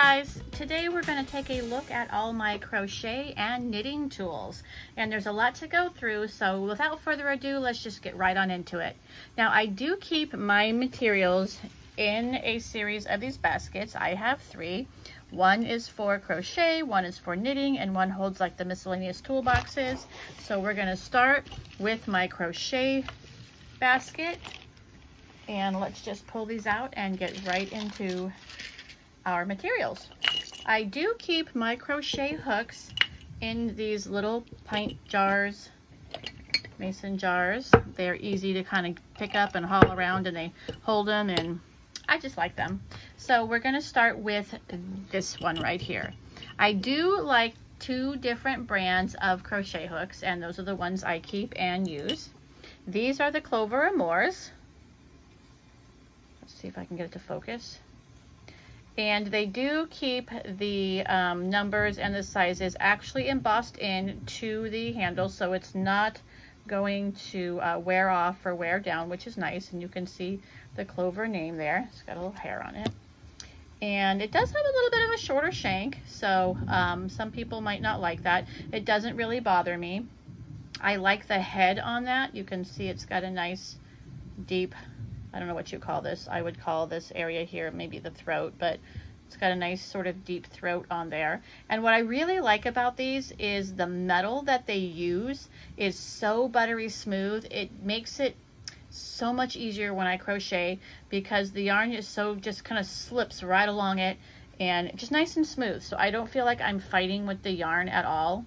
guys, today we're going to take a look at all my crochet and knitting tools. And there's a lot to go through, so without further ado, let's just get right on into it. Now I do keep my materials in a series of these baskets. I have three. One is for crochet, one is for knitting, and one holds like the miscellaneous toolboxes. So we're going to start with my crochet basket. And let's just pull these out and get right into our materials. I do keep my crochet hooks in these little pint jars, mason jars. They're easy to kind of pick up and haul around and they hold them and I just like them. So we're gonna start with this one right here. I do like two different brands of crochet hooks and those are the ones I keep and use. These are the Clover Amours. Let's see if I can get it to focus. And they do keep the um, numbers and the sizes actually embossed in to the handle, so it's not going to uh, wear off or wear down, which is nice. And you can see the Clover name there. It's got a little hair on it. And it does have a little bit of a shorter shank, so um, some people might not like that. It doesn't really bother me. I like the head on that. You can see it's got a nice deep I don't know what you call this. I would call this area here maybe the throat, but it's got a nice sort of deep throat on there. And what I really like about these is the metal that they use is so buttery smooth. It makes it so much easier when I crochet because the yarn is so just kind of slips right along it and just nice and smooth. So I don't feel like I'm fighting with the yarn at all.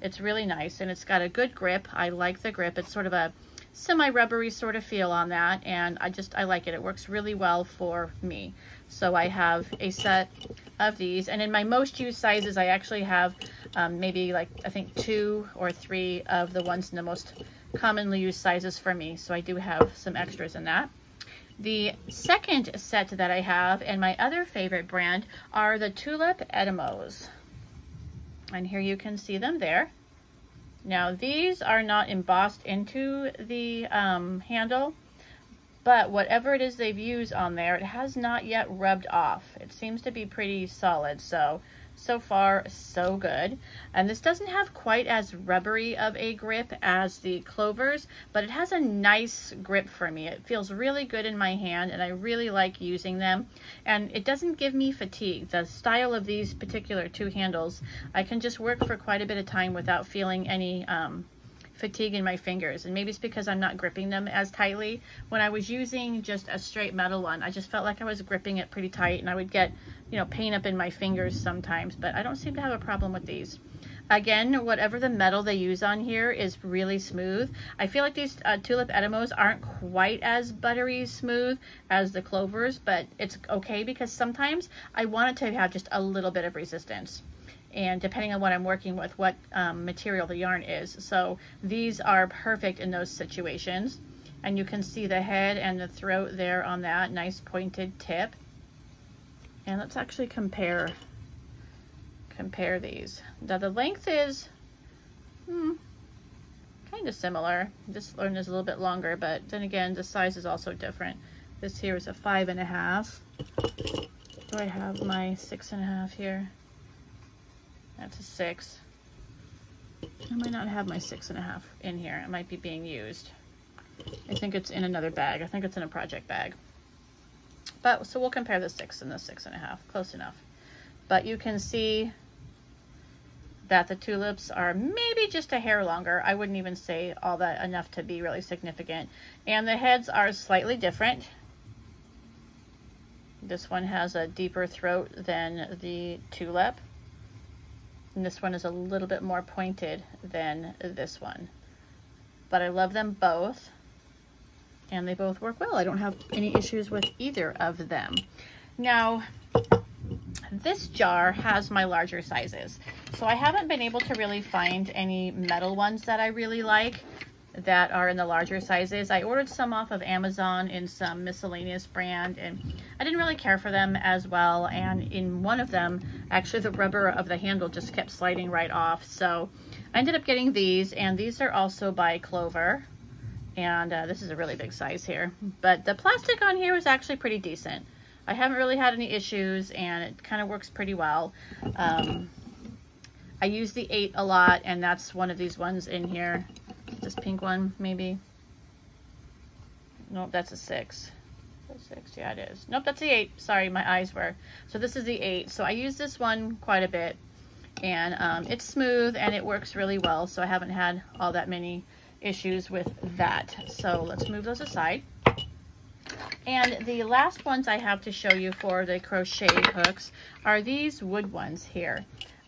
It's really nice and it's got a good grip. I like the grip. It's sort of a semi-rubbery sort of feel on that and I just I like it it works really well for me so I have a set of these and in my most used sizes I actually have um, maybe like I think two or three of the ones in the most commonly used sizes for me so I do have some extras in that. The second set that I have and my other favorite brand are the Tulip Etimos and here you can see them there. Now these are not embossed into the um, handle, but whatever it is they've used on there, it has not yet rubbed off. It seems to be pretty solid, so so far, so good. And this doesn't have quite as rubbery of a grip as the Clovers, but it has a nice grip for me. It feels really good in my hand and I really like using them. And it doesn't give me fatigue. The style of these particular two handles, I can just work for quite a bit of time without feeling any um, fatigue in my fingers. And maybe it's because I'm not gripping them as tightly. When I was using just a straight metal one, I just felt like I was gripping it pretty tight and I would get, you know, pain up in my fingers sometimes, but I don't seem to have a problem with these. Again, whatever the metal they use on here is really smooth. I feel like these uh, Tulip Etimos aren't quite as buttery smooth as the Clovers, but it's okay because sometimes I want it to have just a little bit of resistance and depending on what I'm working with, what um, material the yarn is. So these are perfect in those situations. And you can see the head and the throat there on that nice pointed tip. And let's actually compare compare these. Now the length is hmm, kind of similar. This one is a little bit longer, but then again, the size is also different. This here is a five and a half. Do I have my six and a half here? That's a six. I might not have my six and a half in here. It might be being used. I think it's in another bag. I think it's in a project bag. But so we'll compare the six and the six and a half. Close enough. But you can see that the tulips are maybe just a hair longer. I wouldn't even say all that enough to be really significant. And the heads are slightly different. This one has a deeper throat than the tulip. And this one is a little bit more pointed than this one. But I love them both. And they both work well. I don't have any issues with either of them. Now, this jar has my larger sizes. So I haven't been able to really find any metal ones that I really like. That are in the larger sizes. I ordered some off of Amazon in some miscellaneous brand and I didn't really care for them as well. And in one of them, actually the rubber of the handle just kept sliding right off. So I ended up getting these and these are also by Clover. And uh, this is a really big size here. But the plastic on here was actually pretty decent. I haven't really had any issues and it kind of works pretty well. Um, I use the 8 a lot and that's one of these ones in here. This pink one, maybe. Nope, that's a 6. A 6, yeah it is. Nope, that's the 8. Sorry, my eyes were. So this is the 8. So I use this one quite a bit and um, it's smooth and it works really well. So I haven't had all that many issues with that. So let's move those aside. And the last ones I have to show you for the crochet hooks are these wood ones here.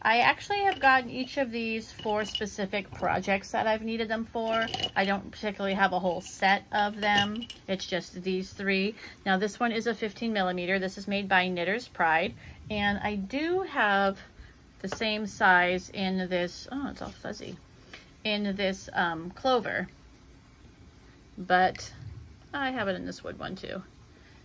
I actually have gotten each of these for specific projects that I've needed them for. I don't particularly have a whole set of them. It's just these three. Now this one is a 15 millimeter. This is made by Knitter's Pride. And I do have the same size in this, oh, it's all fuzzy, in this um, clover. But I have it in this wood one too.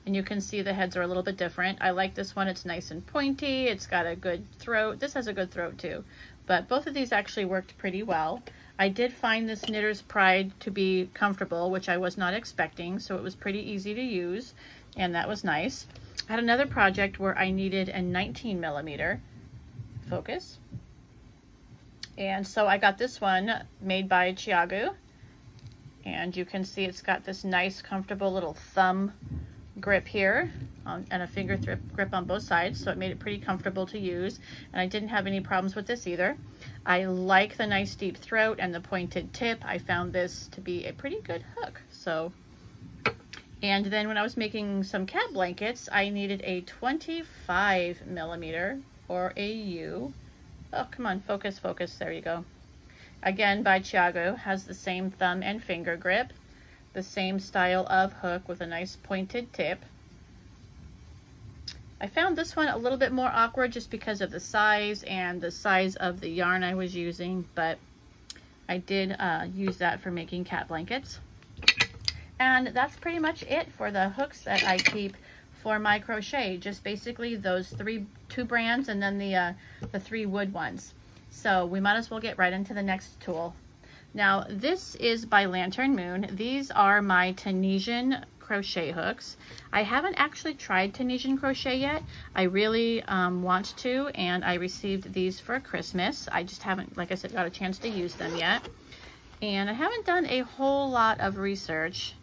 And you can see the heads are a little bit different. I like this one. It's nice and pointy. It's got a good throat. This has a good throat too. But both of these actually worked pretty well. I did find this Knitter's Pride to be comfortable, which I was not expecting. So it was pretty easy to use. And that was nice. I had another project where I needed a 19 millimeter focus. And so I got this one made by ChiaoGoo, And you can see it's got this nice, comfortable little thumb grip here um, and a finger grip on both sides. So it made it pretty comfortable to use. And I didn't have any problems with this either. I like the nice deep throat and the pointed tip. I found this to be a pretty good hook. So, and then when I was making some cat blankets, I needed a 25 millimeter or a U. Oh, come on, focus, focus. There you go. Again, by ChiaoGoo, has the same thumb and finger grip, the same style of hook with a nice pointed tip. I found this one a little bit more awkward just because of the size and the size of the yarn I was using, but I did uh, use that for making cat blankets. And that's pretty much it for the hooks that I keep for my crochet. Just basically those three, two brands and then the, uh, the three wood ones. So we might as well get right into the next tool. Now this is by Lantern Moon. These are my Tunisian crochet hooks. I haven't actually tried Tunisian crochet yet. I really um, want to and I received these for Christmas. I just haven't, like I said, got a chance to use them yet. And I haven't done a whole lot of research.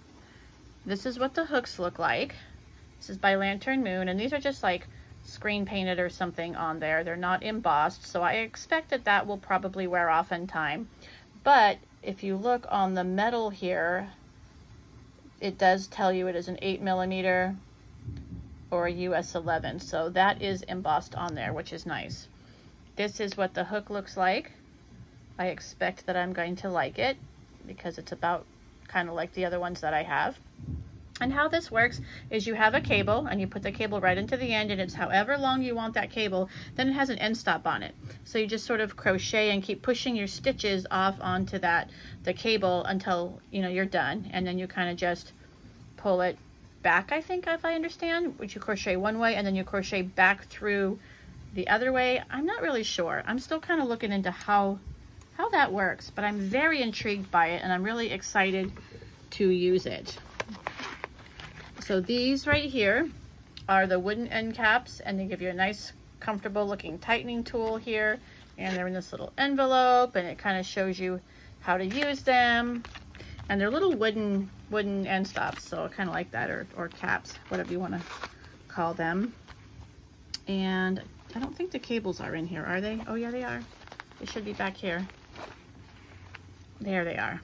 This is what the hooks look like. This is by Lantern Moon and these are just like screen painted or something on there. They're not embossed, so I expect that that will probably wear off in time. But if you look on the metal here, it does tell you it is an 8 millimeter or a US 11. So that is embossed on there, which is nice. This is what the hook looks like. I expect that I'm going to like it because it's about kind of like the other ones that I have. And how this works is you have a cable and you put the cable right into the end and it's however long you want that cable, then it has an end stop on it. So you just sort of crochet and keep pushing your stitches off onto that, the cable until, you know, you're done. And then you kind of just pull it back, I think, if I understand, which you crochet one way and then you crochet back through the other way. I'm not really sure. I'm still kind of looking into how, how that works, but I'm very intrigued by it and I'm really excited to use it. So these right here are the wooden end caps and they give you a nice comfortable looking tightening tool here. And they're in this little envelope and it kind of shows you how to use them. And they're little wooden wooden end stops so kind of like that or, or caps whatever you want to call them. And I don't think the cables are in here are they? Oh yeah they are. They should be back here. There they are.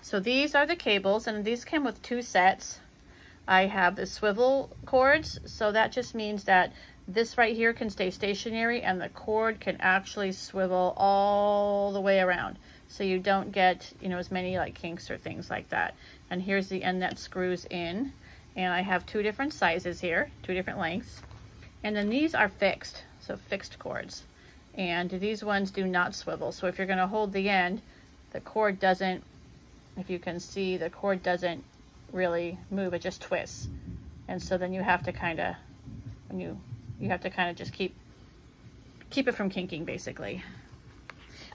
So these are the cables and these came with two sets I have the swivel cords, so that just means that this right here can stay stationary and the cord can actually swivel all the way around. So you don't get, you know, as many like kinks or things like that. And here's the end that screws in. And I have two different sizes here, two different lengths. And then these are fixed, so fixed cords. And these ones do not swivel. So if you're gonna hold the end, the cord doesn't if you can see, the cord doesn't really move, it just twists. And so then you have to kind of, when you, you have to kind of just keep, keep it from kinking basically.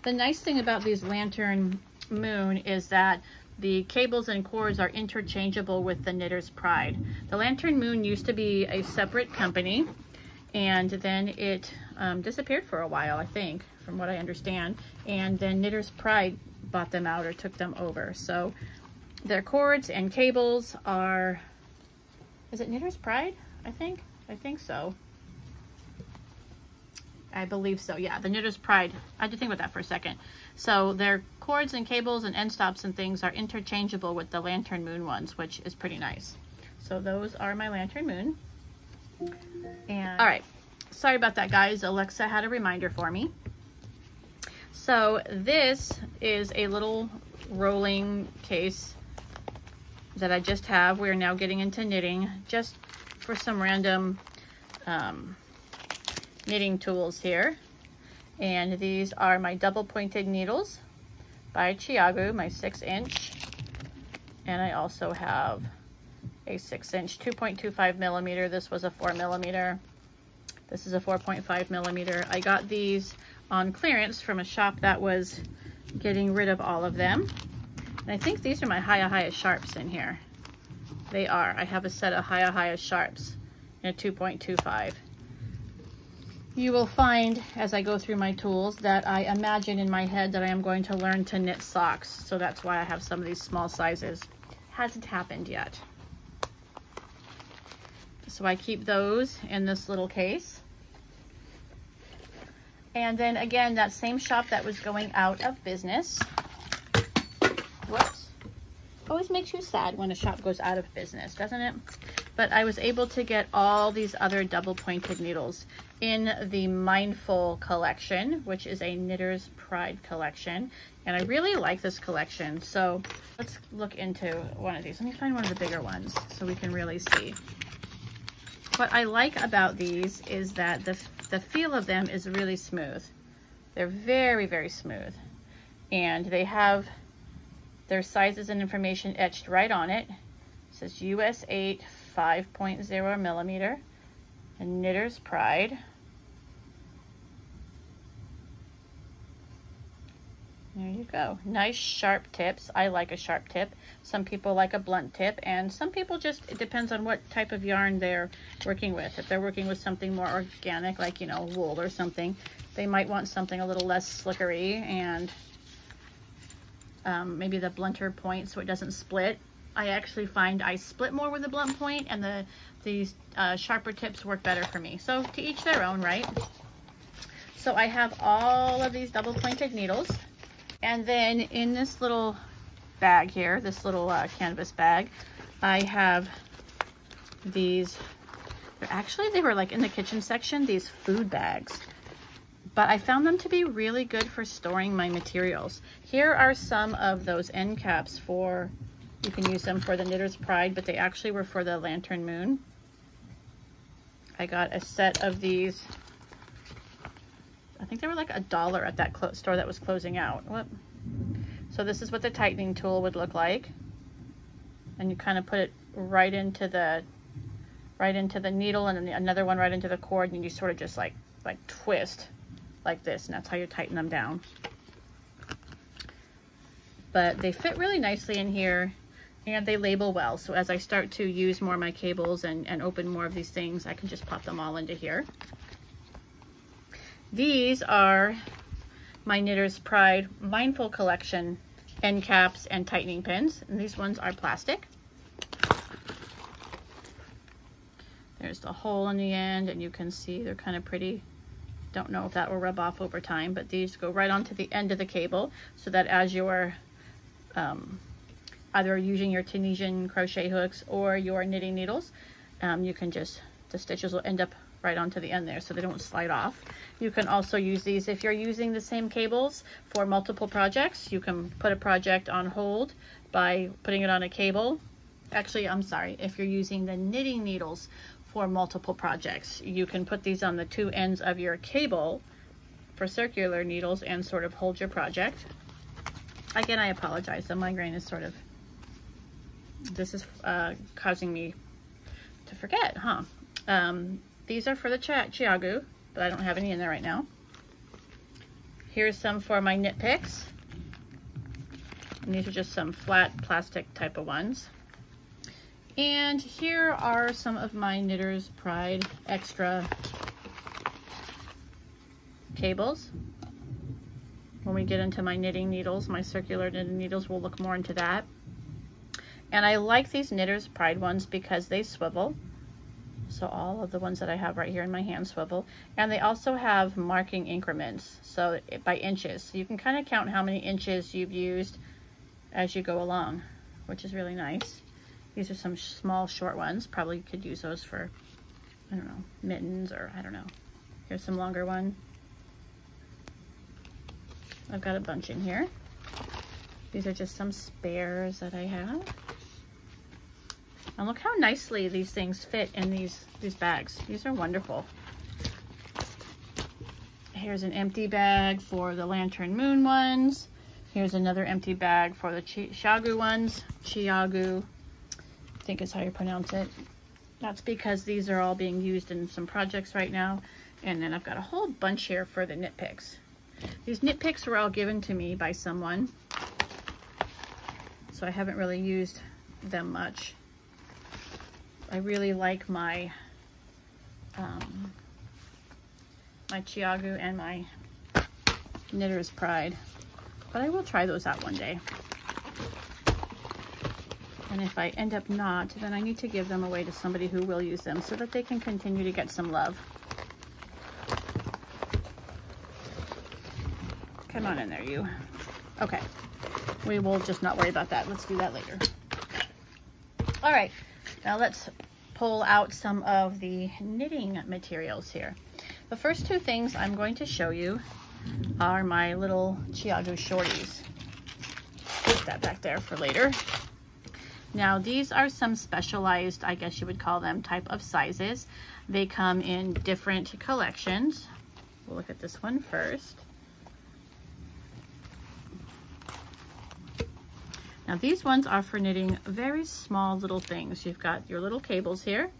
The nice thing about these Lantern Moon is that the cables and cords are interchangeable with the Knitter's Pride. The Lantern Moon used to be a separate company and then it um, disappeared for a while, I think, from what I understand. And then Knitter's Pride bought them out or took them over. So their cords and cables are, is it Knitter's Pride? I think, I think so. I believe so, yeah, the Knitter's Pride. I had to think about that for a second. So their cords and cables and end stops and things are interchangeable with the Lantern Moon ones, which is pretty nice. So those are my Lantern Moon. And all right, sorry about that, guys. Alexa had a reminder for me. So this is a little rolling case that I just have. We're now getting into knitting just for some random um, knitting tools here. And these are my double pointed needles by ChiaoGoo, my six inch. And I also have a six inch 2.25 millimeter. This was a four millimeter. This is a 4.5 millimeter. I got these on clearance from a shop that was getting rid of all of them. And I think these are my Hiya Sharps in here. They are. I have a set of Hiya Sharps in a 2.25. You will find as I go through my tools that I imagine in my head that I am going to learn to knit socks. So that's why I have some of these small sizes. Hasn't happened yet. So I keep those in this little case. And then again, that same shop that was going out of business. Always makes you sad when a shop goes out of business, doesn't it? But I was able to get all these other double pointed needles in the Mindful collection, which is a Knitter's Pride collection. And I really like this collection. So let's look into one of these. Let me find one of the bigger ones so we can really see. What I like about these is that the, the feel of them is really smooth. They're very, very smooth. And they have their sizes and information etched right on it. It says US 8 5.0 millimeter and Knitter's Pride. There you go. Nice sharp tips. I like a sharp tip. Some people like a blunt tip and some people just, it depends on what type of yarn they're working with. If they're working with something more organic, like, you know, wool or something, they might want something a little less slickery and um, maybe the blunter point so it doesn't split. I actually find I split more with the blunt point and the these uh, sharper tips work better for me. So to each their own, right? So I have all of these double pointed needles. And then in this little bag here, this little uh, canvas bag, I have these, actually they were like in the kitchen section, these food bags. But I found them to be really good for storing my materials. Here are some of those end caps for, you can use them for the Knitter's Pride, but they actually were for the Lantern Moon. I got a set of these I think they were like a dollar at that store that was closing out. What? So this is what the tightening tool would look like. And you kind of put it right into the right into the needle and then the, another one right into the cord and you sort of just like like twist like this and that's how you tighten them down. But they fit really nicely in here and they label well. So as I start to use more of my cables and, and open more of these things, I can just pop them all into here. These are my Knitter's Pride Mindful Collection end caps and tightening pins. And these ones are plastic. There's the hole in the end and you can see they're kind of pretty. Don't know if that will rub off over time, but these go right onto the end of the cable so that as you're um, either using your Tunisian crochet hooks or your knitting needles, um, you can just, the stitches will end up right onto the end there so they don't slide off. You can also use these if you're using the same cables for multiple projects. You can put a project on hold by putting it on a cable. Actually, I'm sorry, if you're using the knitting needles for multiple projects, you can put these on the two ends of your cable for circular needles and sort of hold your project. Again, I apologize. The migraine is sort of, this is uh, causing me to forget, huh? Um, these are for the ChiaoGoo, but I don't have any in there right now. Here's some for my knit picks. And these are just some flat plastic type of ones. And here are some of my Knitter's Pride Extra cables. When we get into my knitting needles, my circular knitting needles, we'll look more into that. And I like these Knitter's Pride ones because they swivel. So all of the ones that I have right here in my hand swivel. And they also have marking increments, so by inches. So you can kind of count how many inches you've used as you go along, which is really nice. These are some small short ones. Probably could use those for, I don't know, mittens or I don't know. Here's some longer one. I've got a bunch in here. These are just some spares that I have. And look how nicely these things fit in these, these bags. These are wonderful. Here's an empty bag for the Lantern Moon ones. Here's another empty bag for the Shagu ones. ChiaoGoo, think is how you pronounce it. That's because these are all being used in some projects right now. And then I've got a whole bunch here for the knit picks. These knit picks were all given to me by someone. So I haven't really used them much. I really like my um, my ChiaoGoo and my Knitter's Pride. But I will try those out one day. And if I end up not, then I need to give them away to somebody who will use them so that they can continue to get some love. Come on in there, you. Okay. We will just not worry about that. Let's do that later. All right. Now let's pull out some of the knitting materials here. The first two things I'm going to show you are my little ChiaoGoo shorties. Put that back there for later. Now these are some specialized, I guess you would call them, type of sizes. They come in different collections. We'll look at this one first. Now these ones are for knitting very small little things. You've got your little cables here.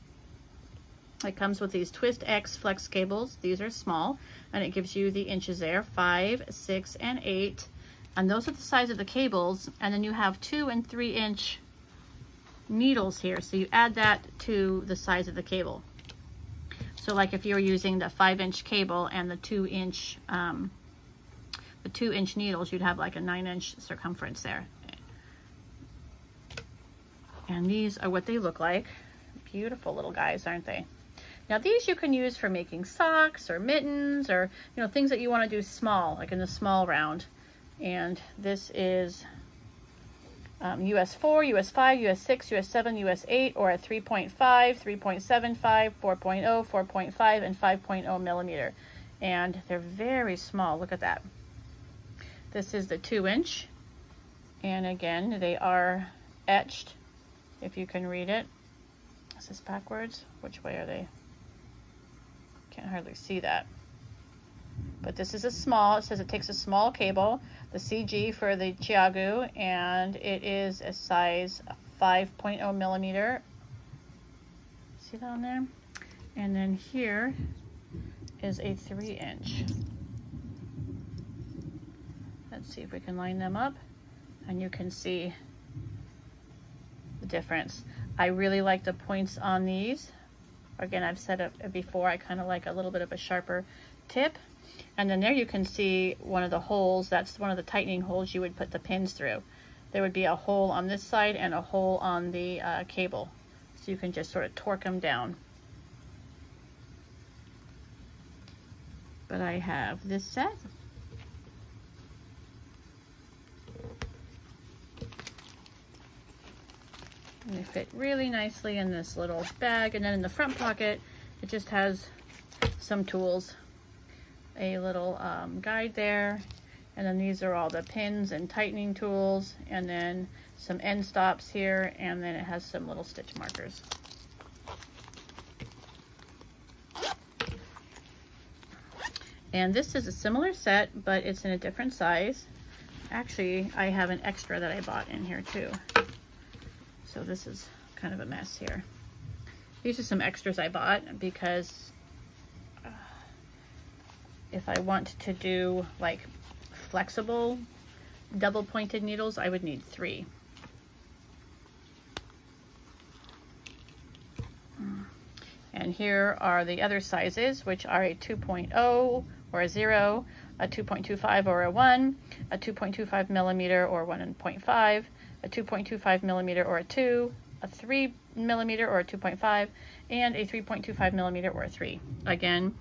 It comes with these Twist X flex cables. These are small and it gives you the inches there, five, six, and eight. And those are the size of the cables. And then you have two and three inch needles here. So you add that to the size of the cable. So like if you're using the five inch cable and the two inch, um, the two inch needles, you'd have like a nine inch circumference there. And these are what they look like. Beautiful little guys, aren't they? Now these you can use for making socks or mittens or you know things that you want to do small, like in the small round. And this is um, US 4, US 5, US 6, US 7, US 8, or at 3.5, 3.75, 4.0, 4.5, and 5.0 millimeter. And they're very small. Look at that. This is the 2 inch. And again, they are etched, if you can read it. Is this backwards? Which way are they? Can't hardly see that. But this is a small, it says it takes a small cable, the CG for the ChiaoGoo, and it is a size 5.0 millimeter. See that on there? And then here is a three inch. Let's see if we can line them up and you can see the difference. I really like the points on these. Again, I've said it before, I kind of like a little bit of a sharper tip. And then there you can see one of the holes, that's one of the tightening holes you would put the pins through. There would be a hole on this side and a hole on the uh, cable. So you can just sort of torque them down. But I have this set. And they fit really nicely in this little bag. And then in the front pocket, it just has some tools. A little um, guide there. And then these are all the pins and tightening tools. And then some end stops here. And then it has some little stitch markers. And this is a similar set, but it's in a different size. Actually, I have an extra that I bought in here too. So this is kind of a mess here. These are some extras I bought because if I want to do like flexible double pointed needles, I would need three. And here are the other sizes, which are a 2.0 or a 0, a 2.25 or a 1, a 2.25 millimeter or 1.5, a 2.25 millimeter or a 2, a 3 millimeter or a 2.5, and a 3.25 millimeter or a 3. Again,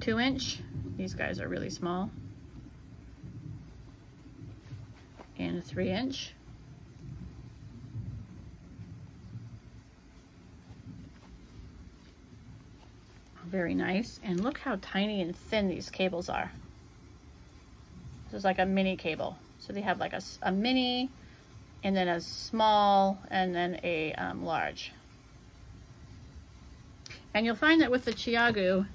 2 inch. These guys are really small. And a 3 inch. Very nice. And look how tiny and thin these cables are. This is like a mini cable. So they have like a, a mini, and then a small, and then a um, large. And you'll find that with the ChiaoGoo,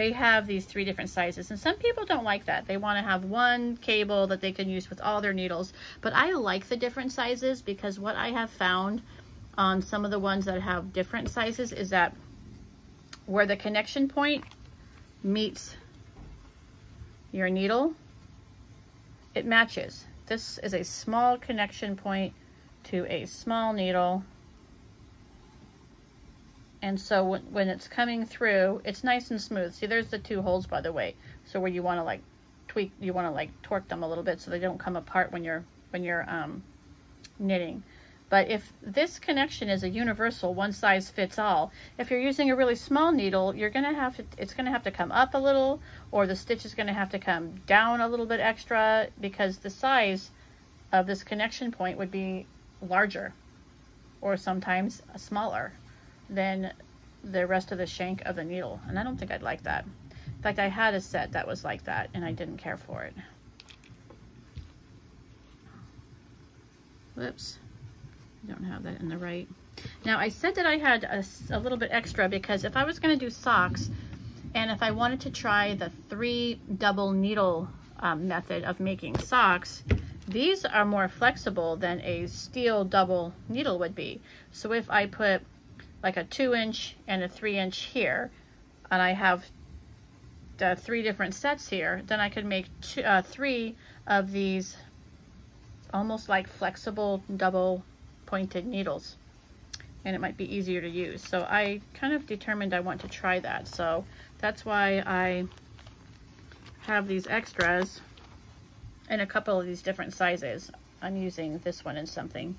they have these three different sizes. And some people don't like that. They want to have one cable that they can use with all their needles. But I like the different sizes because what I have found on some of the ones that have different sizes is that where the connection point meets your needle, it matches. This is a small connection point to a small needle. And so when, when it's coming through, it's nice and smooth. See, there's the two holes, by the way. So where you want to like tweak, you want to like torque them a little bit so they don't come apart when you're, when you're um, knitting. But if this connection is a universal, one size fits all, if you're using a really small needle, you're gonna have to, it's gonna have to come up a little, or the stitch is gonna have to come down a little bit extra, because the size of this connection point would be larger, or sometimes smaller than the rest of the shank of the needle. And I don't think I'd like that. In fact, I had a set that was like that, and I didn't care for it. Whoops. I don't have that in the right. Now I said that I had a, a little bit extra because if I was going to do socks and if I wanted to try the three double needle um, method of making socks, these are more flexible than a steel double needle would be. So if I put like a two inch and a three inch here, and I have the three different sets here, then I could make two, uh, three of these almost like flexible double pointed needles and it might be easier to use. So I kind of determined I want to try that. So that's why I have these extras in a couple of these different sizes. I'm using this one in something,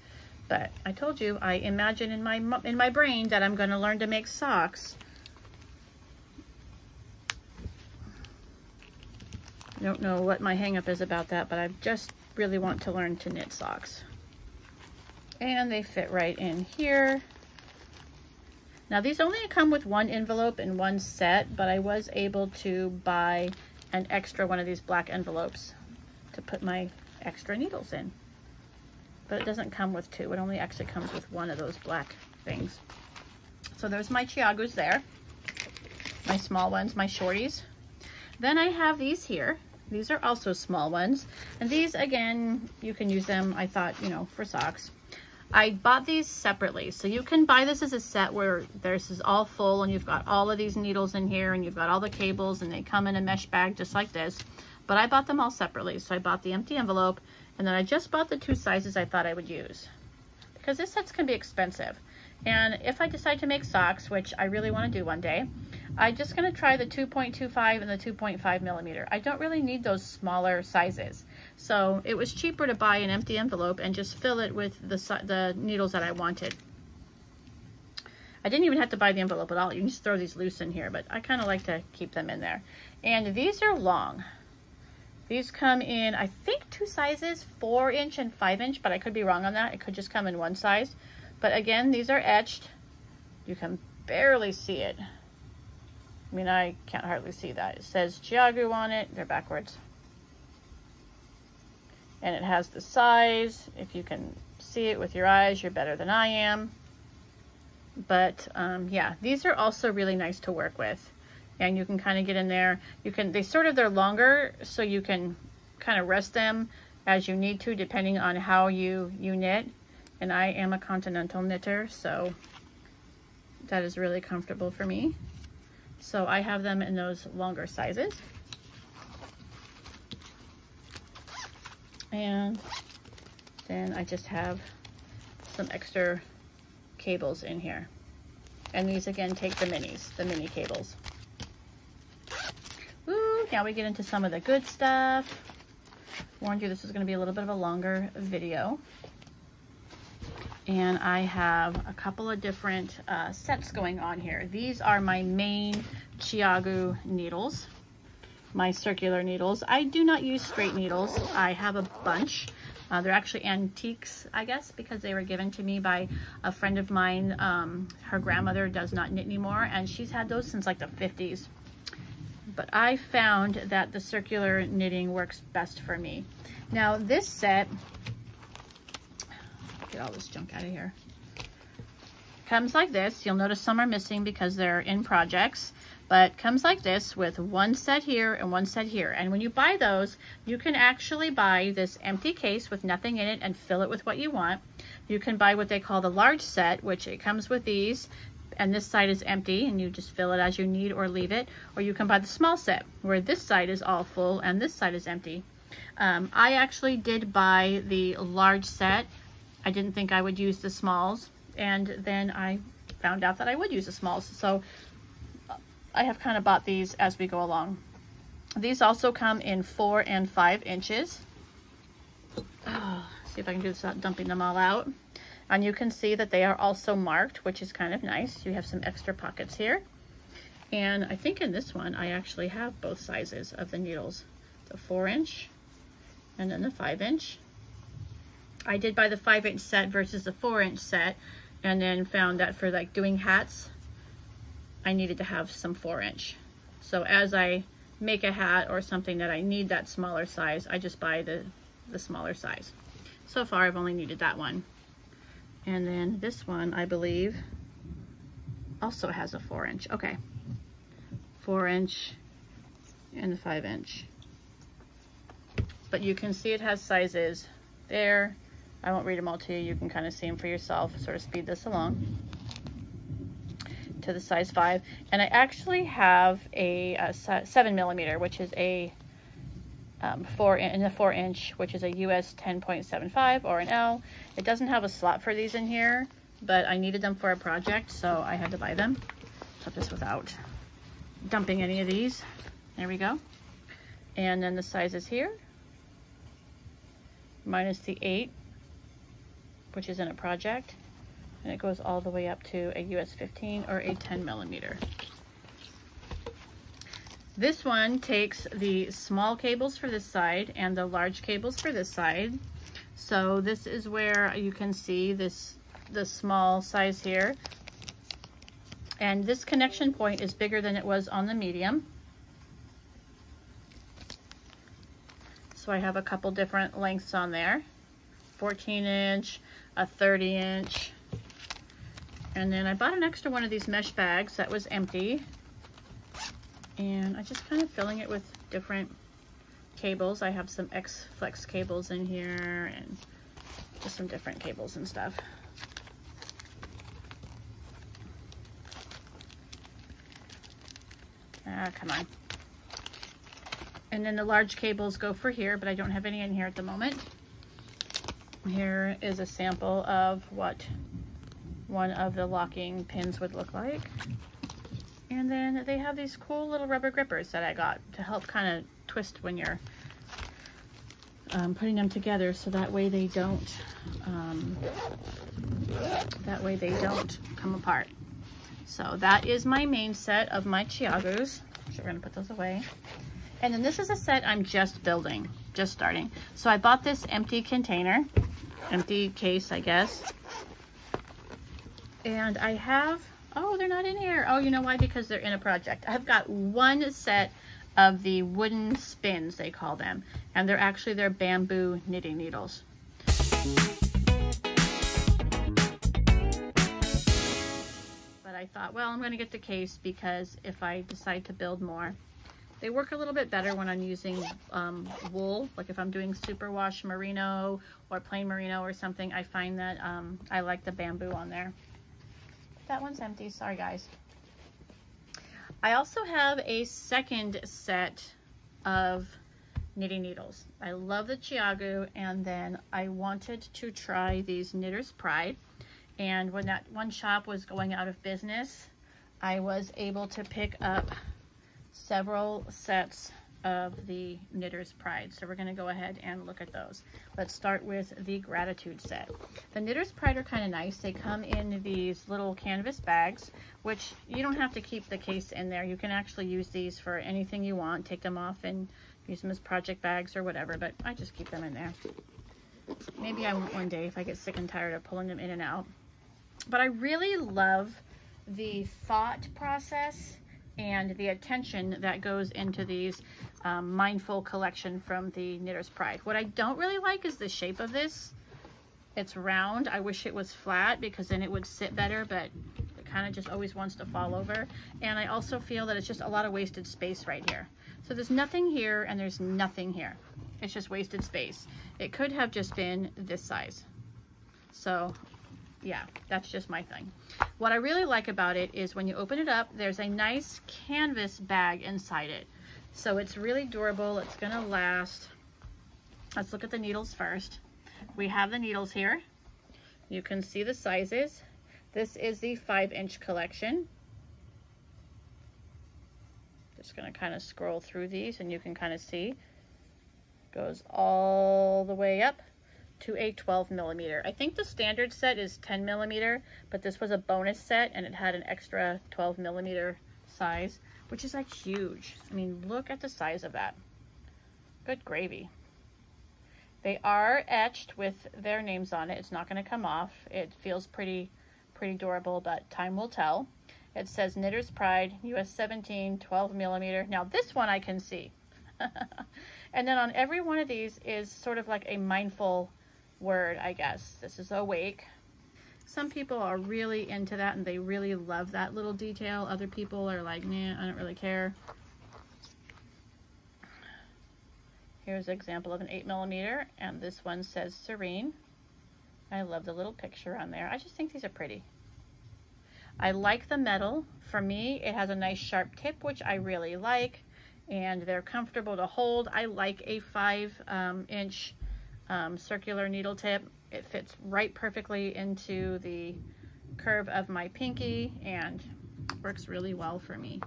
but I told you I imagine in my in my brain that I'm going to learn to make socks. I don't know what my hangup is about that, but I just really want to learn to knit socks and they fit right in here. Now these only come with one envelope and one set, but I was able to buy an extra one of these black envelopes to put my extra needles in. But it doesn't come with two. It only actually comes with one of those black things. So there's my ChiaoGoos there. My small ones, my shorties. Then I have these here. These are also small ones. And these, again, you can use them, I thought, you know, for socks. I bought these separately. So you can buy this as a set where this is all full and you've got all of these needles in here and you've got all the cables and they come in a mesh bag just like this. But I bought them all separately. So I bought the empty envelope and then I just bought the two sizes I thought I would use. Because this set's can be expensive. And if I decide to make socks, which I really want to do one day, I'm just going to try the 2.25 and the 2.5 millimeter. I don't really need those smaller sizes. So it was cheaper to buy an empty envelope and just fill it with the, the needles that I wanted. I didn't even have to buy the envelope at all. You can just throw these loose in here, but I kind of like to keep them in there. And these are long. These come in, I think, two sizes, four inch and five inch, but I could be wrong on that. It could just come in one size. But again, these are etched. You can barely see it. I mean, I can't hardly see that. It says ChiaoGoo on it. They're backwards. And it has the size. If you can see it with your eyes, you're better than I am. But um, yeah, these are also really nice to work with. And you can kind of get in there. You can, they sort of, they're longer, so you can kind of rest them as you need to, depending on how you, you knit. And I am a continental knitter, so that is really comfortable for me. So I have them in those longer sizes. And then I just have some extra cables in here. And these again take the minis, the mini cables. Ooh, now we get into some of the good stuff. Warned you this is gonna be a little bit of a longer video. And I have a couple of different uh, sets going on here. These are my main ChiaoGoo needles, my circular needles. I do not use straight needles. I have a bunch. Uh, they're actually antiques, I guess, because they were given to me by a friend of mine. Um, her grandmother does not knit anymore, and she's had those since like the 50s. But I found that the circular knitting works best for me. Now this set, get all this junk out of here, comes like this. You'll notice some are missing because they're in projects but comes like this with one set here and one set here. And when you buy those, you can actually buy this empty case with nothing in it and fill it with what you want. You can buy what they call the large set, which it comes with these, and this side is empty and you just fill it as you need or leave it. Or you can buy the small set where this side is all full and this side is empty. Um, I actually did buy the large set. I didn't think I would use the smalls and then I found out that I would use the smalls. So I have kind of bought these as we go along. These also come in four and five inches. Oh, see if I can do this without dumping them all out. And you can see that they are also marked, which is kind of nice. You have some extra pockets here. And I think in this one, I actually have both sizes of the needles. The four inch and then the five inch. I did buy the five inch set versus the four inch set and then found that for like doing hats, I needed to have some four inch. So as I make a hat or something that I need that smaller size, I just buy the, the smaller size. So far I've only needed that one. And then this one, I believe, also has a four inch. Okay. Four inch and the five inch. But you can see it has sizes there. I won't read them all to you. You can kind of see them for yourself, sort of speed this along to the size 5. And I actually have a, a 7 millimeter, which is a um, 4 in, a 4 inch, which is a US 10.75 or an L. It doesn't have a slot for these in here, but I needed them for a project, so I had to buy them. Put this without dumping any of these. There we go. And then the sizes here, minus the 8, which is in a project and it goes all the way up to a US 15 or a 10 millimeter. This one takes the small cables for this side and the large cables for this side. So this is where you can see this the small size here. And this connection point is bigger than it was on the medium. So I have a couple different lengths on there. 14 inch, a 30 inch, and then I bought an extra one of these mesh bags that was empty. And I just kind of filling it with different cables. I have some X-Flex cables in here and just some different cables and stuff. Ah, come on. And then the large cables go for here, but I don't have any in here at the moment. Here is a sample of what one of the locking pins would look like. And then they have these cool little rubber grippers that I got to help kind of twist when you're um, putting them together so that way they don't um, that way they don't come apart. So that is my main set of my ChiaoGoos. So we're gonna put those away. And then this is a set I'm just building, just starting. So I bought this empty container, empty case, I guess. And I have, oh, they're not in here. Oh, you know why? Because they're in a project. I've got one set of the wooden spins, they call them. And they're actually their bamboo knitting needles. But I thought, well, I'm going to get the case because if I decide to build more, They work a little bit better when I'm using um, wool, like if I'm doing superwash merino or plain merino or something, I find that um, I like the bamboo on there. That one's empty, sorry guys. I also have a second set of knitting needles. I love the ChiaoGoo and then I wanted to try these Knitter's Pride. And when that one shop was going out of business, I was able to pick up several sets of the Knitter's Pride. So we're gonna go ahead and look at those. Let's start with the Gratitude set. The Knitter's Pride are kind of nice. They come in these little canvas bags, which you don't have to keep the case in there. You can actually use these for anything you want. Take them off and use them as project bags or whatever, but I just keep them in there. Maybe I won't one day if I get sick and tired of pulling them in and out. But I really love the thought process and the attention that goes into these um, mindful collection from the Knitter's Pride. What I don't really like is the shape of this. It's round. I wish it was flat because then it would sit better, but it kind of just always wants to fall over. And I also feel that it's just a lot of wasted space right here. So there's nothing here and there's nothing here. It's just wasted space. It could have just been this size. So yeah, that's just my thing. What I really like about it is when you open it up, there's a nice canvas bag inside it. So it's really durable. It's going to last. Let's look at the needles first. We have the needles here. You can see the sizes. This is the five inch collection. Just going to kind of scroll through these and you can kind of see. Goes all the way up to a 12 millimeter. I think the standard set is 10 millimeter, but this was a bonus set and it had an extra 12 millimeter size, which is like huge. I mean, look at the size of that. Good gravy. They are etched with their names on it. It's not going to come off. It feels pretty, pretty durable, but time will tell. It says Knitter's Pride, US 17, 12 millimeter. Now this one I can see. and then on every one of these is sort of like a mindful word, I guess. This is awake. Some people are really into that and they really love that little detail. Other people are like, nah, I don't really care. Here's an example of an 8 millimeter, and this one says Serene. I love the little picture on there. I just think these are pretty. I like the metal. For me, it has a nice sharp tip, which I really like, and they're comfortable to hold. I like a 5 um, inch um, circular needle tip. It fits right perfectly into the curve of my pinky and works really well for me.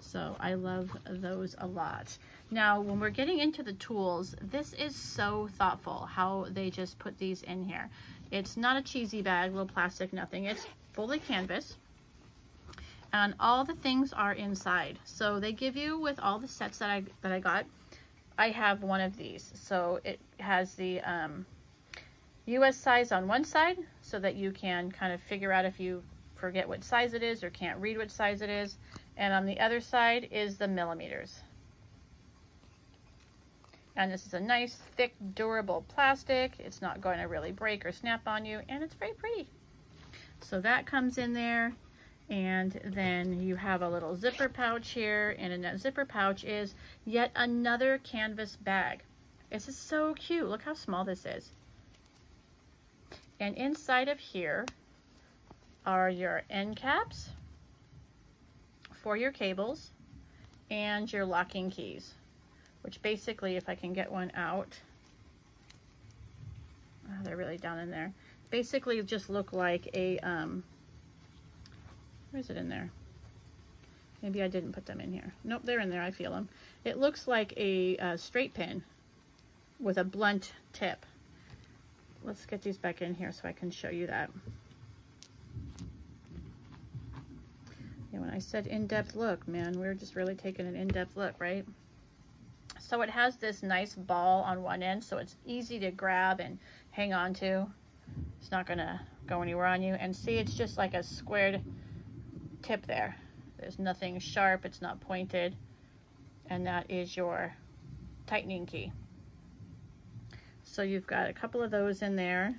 So I love those a lot. Now, when we're getting into the tools, this is so thoughtful how they just put these in here. It's not a cheesy bag, little plastic, nothing. It's fully canvas. And all the things are inside. So they give you with all the sets that I that I got, I have one of these. So it has the um, US size on one side so that you can kind of figure out if you forget what size it is or can't read what size it is. And on the other side is the millimeters. And this is a nice, thick, durable plastic. It's not going to really break or snap on you, and it's very pretty. So that comes in there. And then you have a little zipper pouch here, and in that zipper pouch is yet another canvas bag. This is so cute. Look how small this is. And inside of here are your end caps for your cables and your locking keys, which basically, if I can get one out, oh, they're really down in there, basically just look like a, um, where is it in there? Maybe I didn't put them in here. Nope, they're in there. I feel them. It looks like a, a straight pin with a blunt tip. Let's get these back in here so I can show you that. Yeah, when I said in-depth look, man, we're just really taking an in-depth look, right? So it has this nice ball on one end, so it's easy to grab and hang on to. It's not gonna go anywhere on you. And see, it's just like a squared tip there. There's nothing sharp, it's not pointed. And that is your tightening key. So you've got a couple of those in there.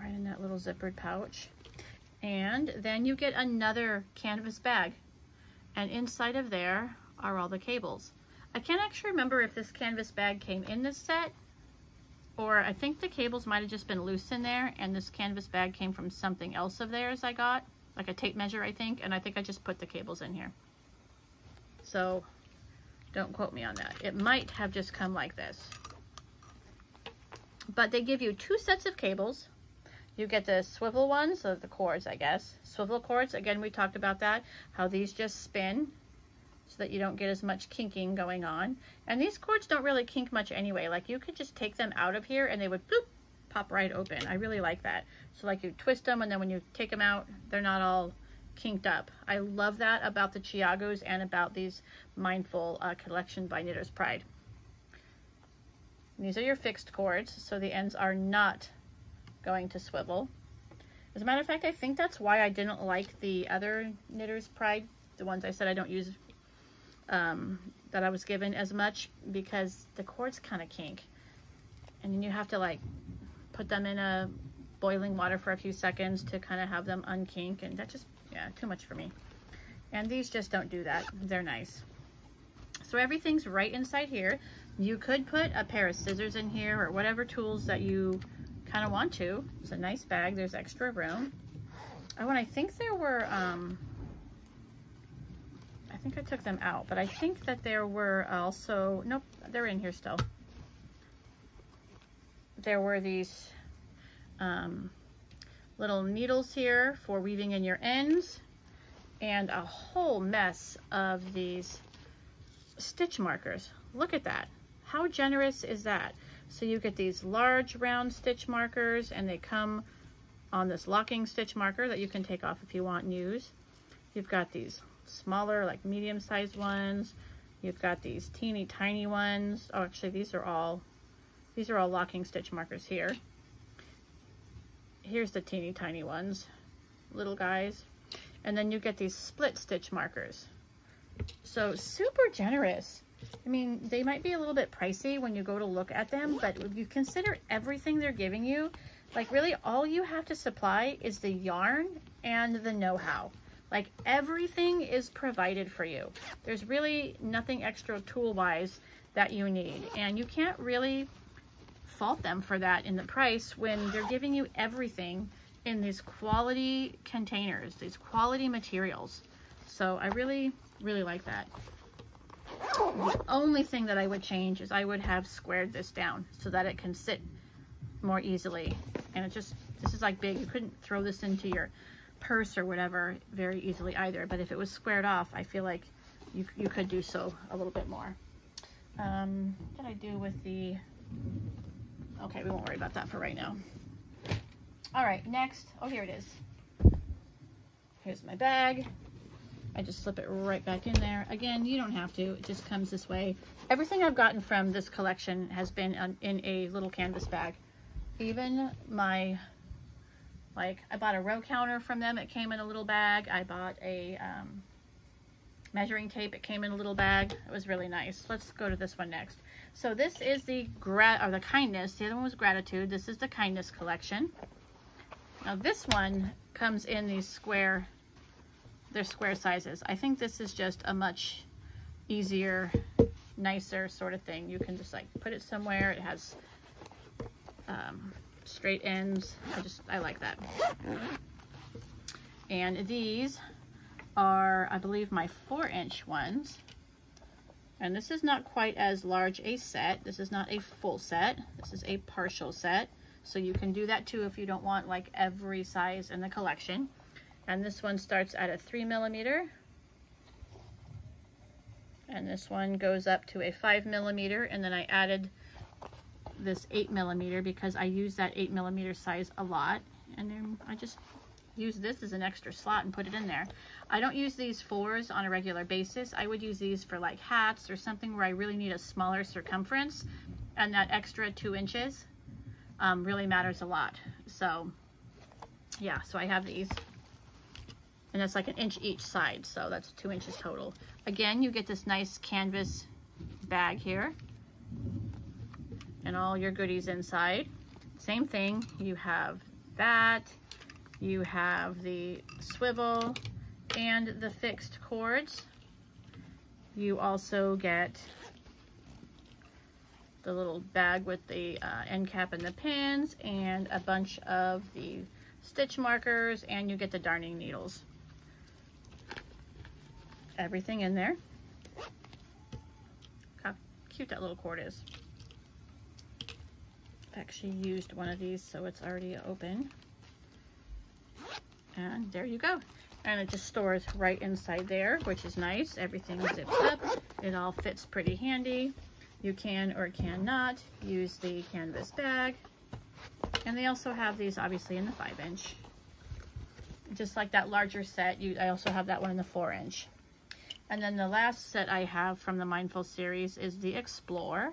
Right in that little zippered pouch. And then you get another canvas bag. And inside of there are all the cables. I can't actually remember if this canvas bag came in this set or I think the cables might have just been loose in there and this canvas bag came from something else of theirs I got, like a tape measure I think, and I think I just put the cables in here. So don't quote me on that. It might have just come like this. But they give you two sets of cables. You get the swivel ones, so the cords, I guess. Swivel cords, again, we talked about that, how these just spin so that you don't get as much kinking going on. And these cords don't really kink much anyway. Like you could just take them out of here and they would boop, pop right open. I really like that. So like you twist them and then when you take them out, they're not all kinked up. I love that about the ChiaoGoos and about these Mindful uh, collection by Knitter's Pride. these are your fixed cords, so the ends are not going to swivel. As a matter of fact, I think that's why I didn't like the other Knitter's Pride, the ones I said I don't use um, that I was given as much because the cords kind of kink. And then you have to like put them in a boiling water for a few seconds to kind of have them unkink and that just, yeah, too much for me. And these just don't do that. They're nice. So everything's right inside here. You could put a pair of scissors in here or whatever tools that you kind of want to. It's a nice bag. There's extra room. Oh, and I think there were, um, think I took them out, but I think that there were also, nope, they're in here still. There were these um, little needles here for weaving in your ends and a whole mess of these stitch markers. Look at that. How generous is that? So you get these large round stitch markers and they come on this locking stitch marker that you can take off if you want and use. You've got these smaller, like medium sized ones. You've got these teeny tiny ones. Oh, actually these are all, these are all locking stitch markers here. Here's the teeny tiny ones, little guys. And then you get these split stitch markers. So super generous. I mean, they might be a little bit pricey when you go to look at them, but if you consider everything they're giving you, like really all you have to supply is the yarn and the know-how. Like everything is provided for you. There's really nothing extra tool-wise that you need. And you can't really fault them for that in the price when they're giving you everything in these quality containers, these quality materials. So I really, really like that. The only thing that I would change is I would have squared this down so that it can sit more easily. And it just, this is like big. You couldn't throw this into your purse or whatever very easily either. But if it was squared off, I feel like you, you could do so a little bit more. Um, what did I do with the, okay, we won't worry about that for right now. All right, next, oh, here it is. Here's my bag. I just slip it right back in there. Again, you don't have to, it just comes this way. Everything I've gotten from this collection has been in a little canvas bag. Even my, like, I bought a row counter from them, it came in a little bag. I bought a um, measuring tape, it came in a little bag. It was really nice. Let's go to this one next. So this is the, gra or the kindness, the other one was gratitude. This is the kindness collection. Now this one comes in these square they're square sizes. I think this is just a much easier, nicer sort of thing. You can just like put it somewhere. It has um, straight ends. I just, I like that. And these are, I believe, my four inch ones. And this is not quite as large a set. This is not a full set. This is a partial set. So you can do that too if you don't want like every size in the collection. And this one starts at a three millimeter. And this one goes up to a five millimeter. And then I added this eight millimeter because I use that eight millimeter size a lot. And then I just use this as an extra slot and put it in there. I don't use these fours on a regular basis. I would use these for like hats or something where I really need a smaller circumference and that extra two inches um, really matters a lot. So yeah, so I have these and it's like an inch each side so that's two inches total again you get this nice canvas bag here and all your goodies inside same thing you have that you have the swivel and the fixed cords You also get the little bag with the uh, end cap and the pins and a bunch of the stitch markers and you get the darning needles. Everything in there. How cute that little cord is. Actually used one of these so it's already open. And there you go. And it just stores right inside there, which is nice. Everything zips up. It all fits pretty handy. You can or cannot use the canvas bag. And they also have these obviously in the five inch. Just like that larger set, you I also have that one in the four inch. And then the last set I have from the Mindful series is the Explore.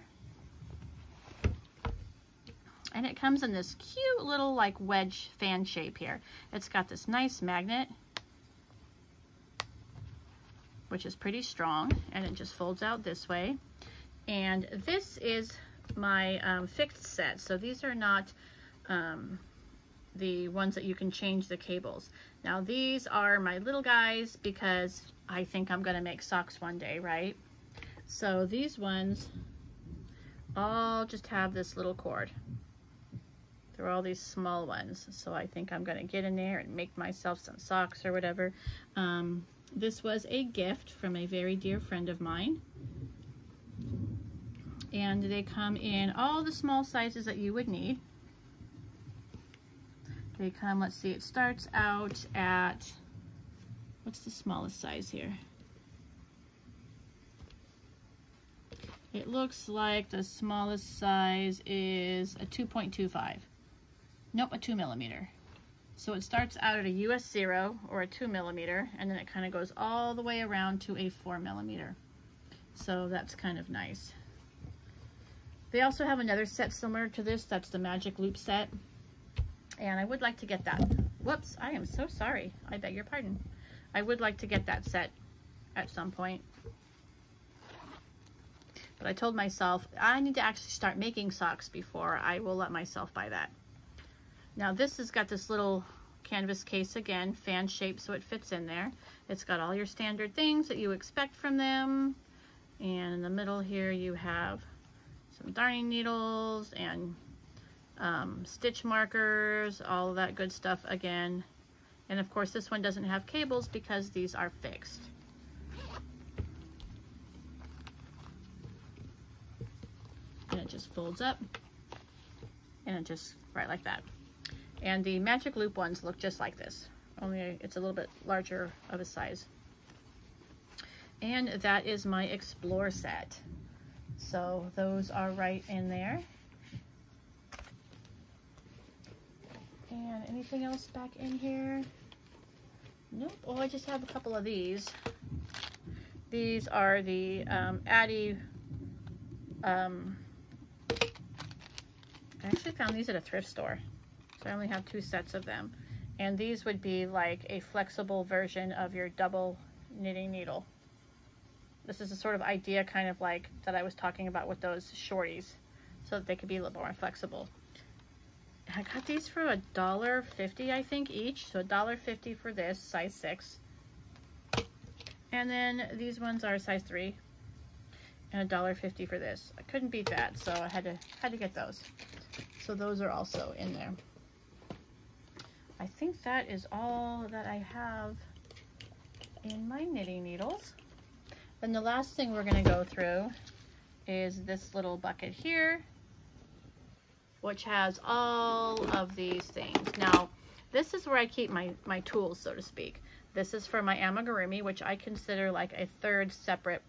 And it comes in this cute little like wedge fan shape here. It's got this nice magnet, which is pretty strong, and it just folds out this way. And this is my um, fixed set. So these are not um, the ones that you can change the cables. Now these are my little guys because I think I'm gonna make socks one day, right? So these ones all just have this little cord. They're all these small ones. So I think I'm gonna get in there and make myself some socks or whatever. Um, this was a gift from a very dear friend of mine. And they come in all the small sizes that you would need. They come, let's see, it starts out at, what's the smallest size here? It looks like the smallest size is a 2.25. Nope, a two millimeter. So it starts out at a US zero or a two millimeter, and then it kind of goes all the way around to a four millimeter. So that's kind of nice. They also have another set similar to this. That's the Magic Loop set and I would like to get that. Whoops, I am so sorry. I beg your pardon. I would like to get that set at some point. But I told myself I need to actually start making socks before I will let myself buy that. Now this has got this little canvas case again, fan shaped so it fits in there. It's got all your standard things that you expect from them. And in the middle here you have some darning needles and um, stitch markers, all that good stuff again. And of course this one doesn't have cables because these are fixed. And it just folds up and it just right like that. And the Magic Loop ones look just like this, only it's a little bit larger of a size. And that is my Explore set. So those are right in there. And anything else back in here? Nope. Oh, I just have a couple of these. These are the um, Addi. Um, I actually found these at a thrift store. So I only have two sets of them. And these would be like a flexible version of your double knitting needle. This is a sort of idea kind of like that I was talking about with those shorties so that they could be a little more flexible. I got these for a dollar fifty, I think, each. So a dollar fifty for this, size six. And then these ones are size three. And a dollar fifty for this. I couldn't beat that, so I had to had to get those. So those are also in there. I think that is all that I have in my knitting needles. And the last thing we're going to go through is this little bucket here which has all of these things. Now, this is where I keep my, my tools, so to speak. This is for my amigurumi, which I consider like a third separate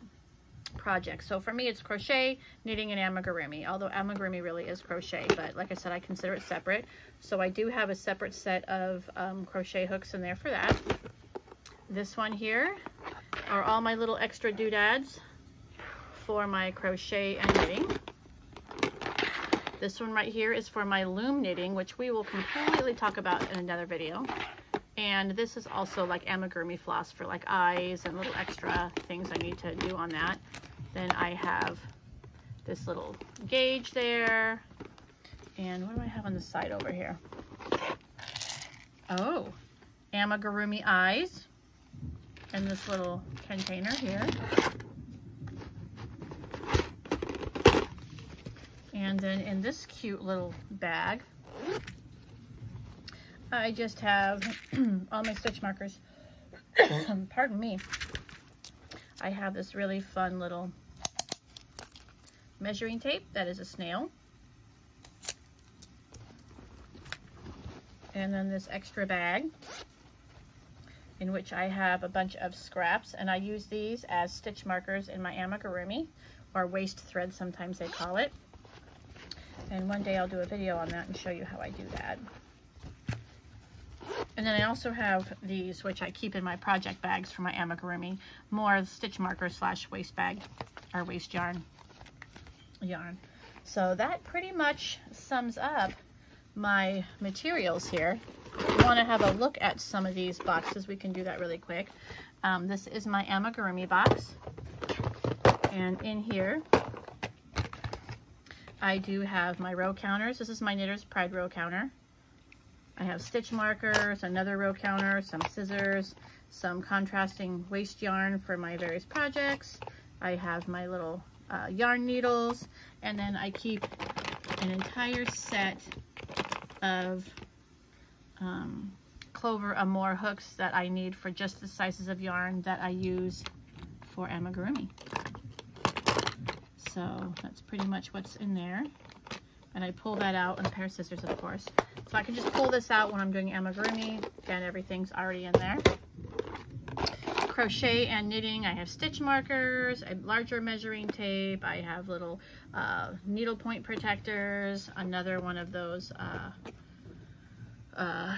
project. So for me, it's crochet, knitting, and amigurumi, although amigurumi really is crochet, but like I said, I consider it separate. So I do have a separate set of um, crochet hooks in there for that. This one here are all my little extra doodads for my crochet and knitting. This one right here is for my loom knitting, which we will completely talk about in another video. And this is also like amigurumi floss for like eyes and little extra things I need to do on that. Then I have this little gauge there. And what do I have on the side over here? Oh, amigurumi eyes in this little container here. And then in this cute little bag, I just have all my stitch markers. Pardon me. I have this really fun little measuring tape that is a snail. And then this extra bag in which I have a bunch of scraps and I use these as stitch markers in my amigurumi or waste thread sometimes they call it. And one day I'll do a video on that and show you how I do that. And then I also have these, which I keep in my project bags for my amigurumi, more stitch marker slash waste bag or waste yarn yarn. So that pretty much sums up my materials here. Want to have a look at some of these boxes, we can do that really quick. Um, this is my amigurumi box. And in here, I do have my row counters. This is my Knitter's Pride row counter. I have stitch markers, another row counter, some scissors, some contrasting waste yarn for my various projects. I have my little uh, yarn needles, and then I keep an entire set of um, Clover Amour hooks that I need for just the sizes of yarn that I use for amigurumi. So that's pretty much what's in there. And I pull that out, and a pair of scissors, of course. So I can just pull this out when I'm doing amigurumi, and everything's already in there. Crochet and knitting, I have stitch markers, a larger measuring tape, I have little uh, needle point protectors, another one of those, uh, uh,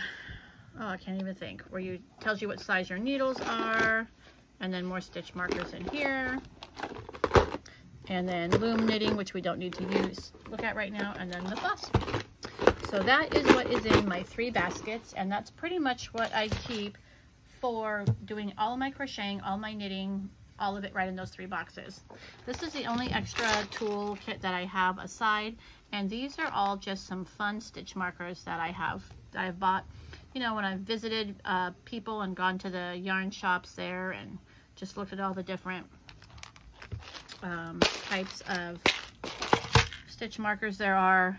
oh, I can't even think, where you tells you what size your needles are, and then more stitch markers in here and then loom knitting, which we don't need to use, look at right now, and then the floss. So that is what is in my three baskets, and that's pretty much what I keep for doing all my crocheting, all my knitting, all of it right in those three boxes. This is the only extra tool kit that I have aside, and these are all just some fun stitch markers that I have, that I've bought, you know, when I've visited uh, people and gone to the yarn shops there and just looked at all the different um, types of stitch markers there are.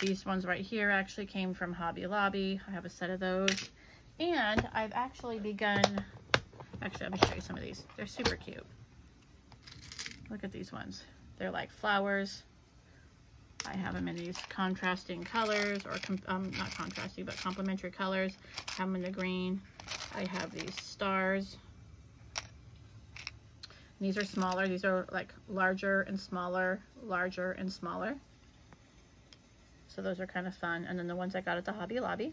These ones right here actually came from Hobby Lobby. I have a set of those. And I've actually begun, actually, let me show you some of these. They're super cute. Look at these ones. They're like flowers. I have them in these contrasting colors, or um, not contrasting, but complementary colors. I have them in the green. I have these stars. These are smaller. These are like larger and smaller, larger and smaller. So those are kind of fun. And then the ones I got at the Hobby Lobby.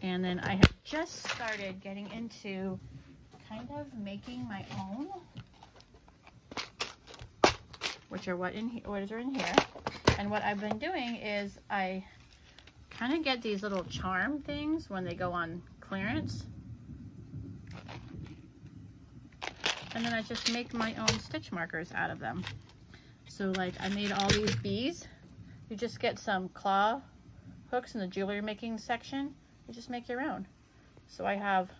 And then I have just started getting into kind of making my own, which are what in what are in here. And what I've been doing is I kind of get these little charm things when they go on clearance. and then I just make my own stitch markers out of them. So like I made all these bees. You just get some claw hooks in the jewelry making section. You just make your own. So I have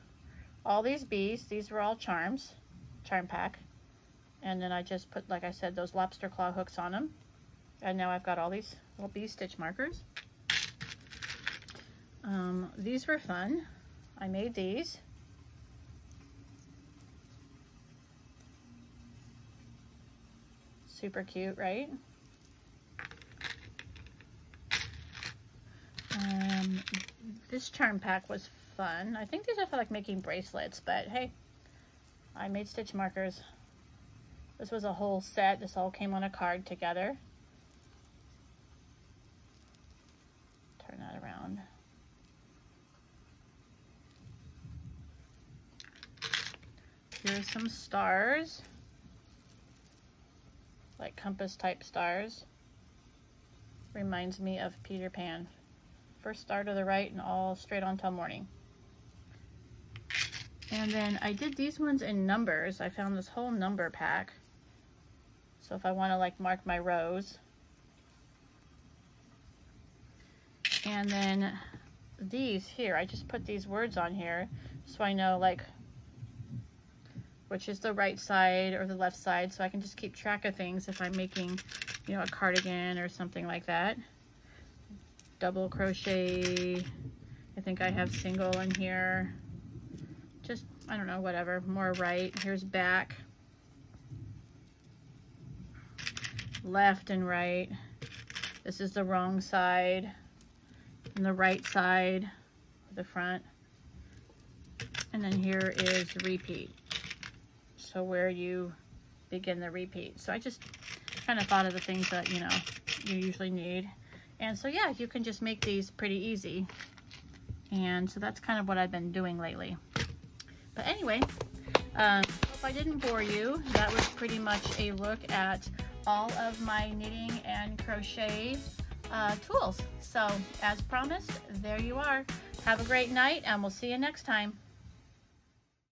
all these bees. These were all charms, charm pack. And then I just put, like I said, those lobster claw hooks on them. And now I've got all these little bee stitch markers. Um, these were fun. I made these. Super cute, right? Um, this charm pack was fun. I think these are for like making bracelets, but hey, I made stitch markers. This was a whole set. This all came on a card together. Turn that around. Here's some stars like compass type stars. Reminds me of Peter Pan. First star to the right and all straight on till morning. And then I did these ones in numbers. I found this whole number pack. So if I want to like mark my rows. And then these here, I just put these words on here so I know like which is the right side or the left side, so I can just keep track of things if I'm making, you know, a cardigan or something like that. Double crochet, I think I have single in here. Just, I don't know, whatever, more right. Here's back. Left and right. This is the wrong side. And the right side, the front. And then here is repeat. So where you begin the repeat. So I just kind of thought of the things that, you know, you usually need. And so, yeah, you can just make these pretty easy. And so that's kind of what I've been doing lately. But anyway, um, hope I didn't bore you. That was pretty much a look at all of my knitting and crochet uh, tools. So as promised, there you are. Have a great night and we'll see you next time.